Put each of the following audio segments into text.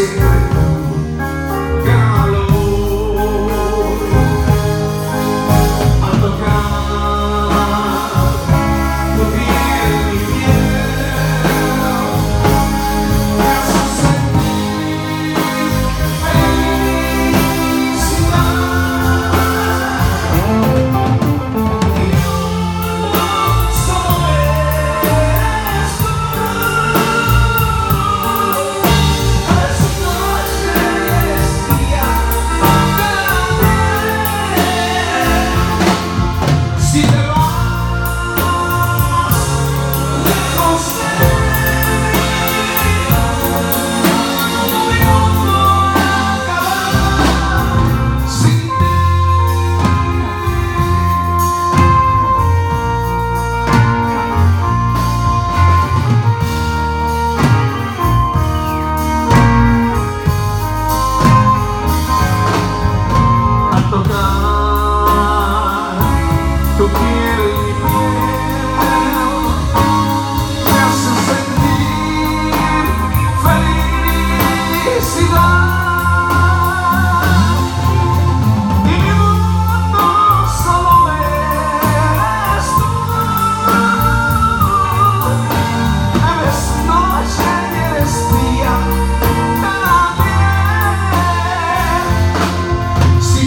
see.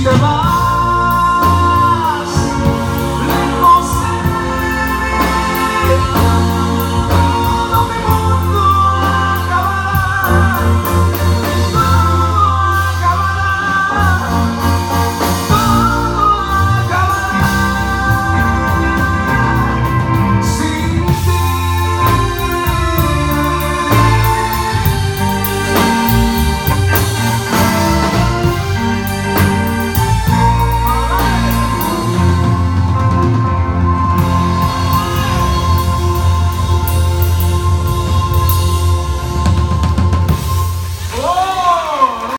the ball.